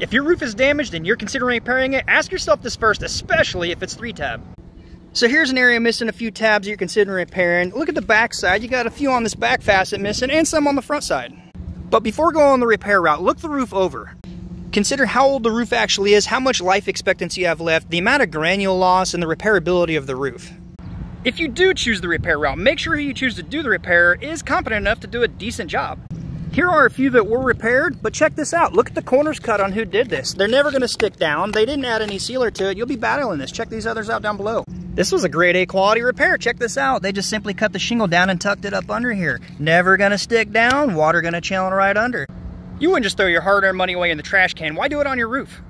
If your roof is damaged and you're considering repairing it, ask yourself this first, especially if it's three tab. So here's an area missing a few tabs you're considering repairing. Look at the back side. You got a few on this back facet missing and some on the front side. But before going on the repair route, look the roof over. Consider how old the roof actually is, how much life expectancy you have left, the amount of granule loss, and the repairability of the roof. If you do choose the repair route, make sure who you choose to do the repair is competent enough to do a decent job. Here are a few that were repaired, but check this out. Look at the corners cut on who did this. They're never gonna stick down. They didn't add any sealer to it. You'll be battling this. Check these others out down below. This was a grade A quality repair. Check this out. They just simply cut the shingle down and tucked it up under here. Never gonna stick down, water gonna channel right under. You wouldn't just throw your hard-earned money away in the trash can. Why do it on your roof?